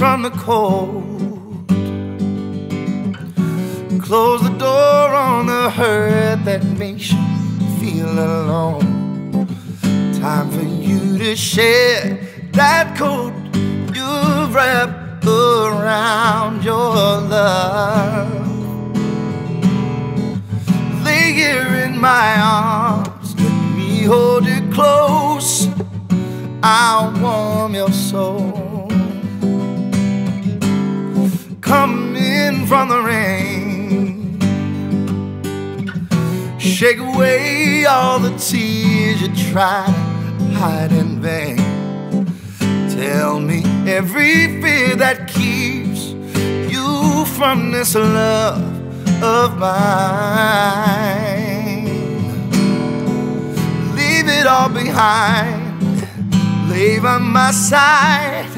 the cold. Close the door on the hurt that makes you feel alone. Time for you to share that coat you've wrapped around your love. Lay here in my arms, let me hold you close. I'll warm your soul. Shake away all the tears you try to hide in vain. Tell me every fear that keeps you from this love of mine. Leave it all behind lay by my side.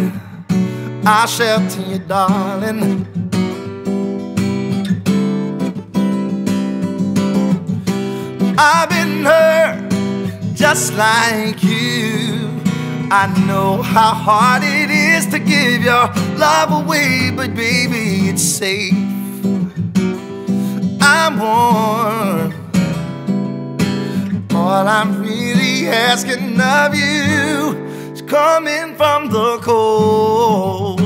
I'll shelter you, darling. I've been hurt just like you. I know how hard it is to give your love away, but baby, it's safe. I'm warm. All I'm really asking of you is coming from the cold.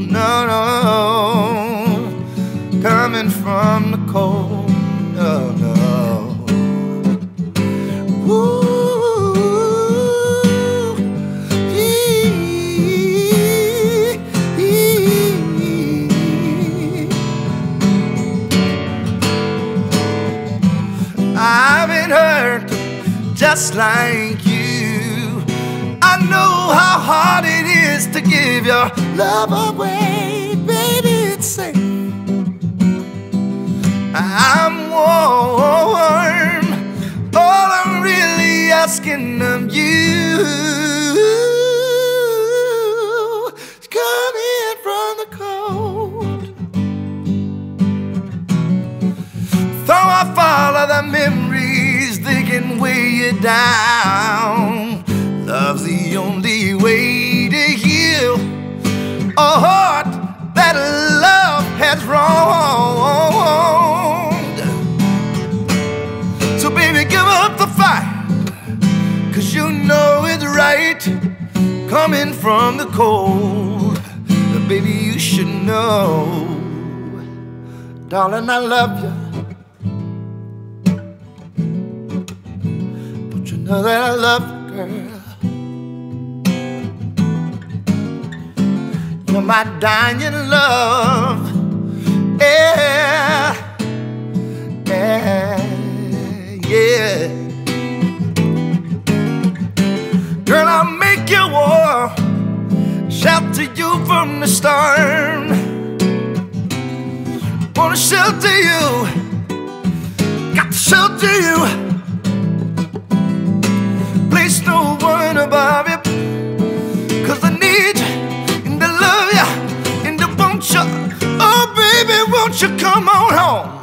No, no, coming from the cold. No, no. Just like you. I know how hard it is to give your love away, baby. It's safe. I'm down. Love's the only way to heal a heart that love has wronged. So, baby, give up the fight, cause you know it's right coming from the cold. But, baby, you should know, darling, I love you. Know that I love you, girl. You're my dying love. Yeah. Yeah. Yeah. Girl, I'll make you warm. Shelter you from the storm. Wanna shelter you. Got to shelter you. on home.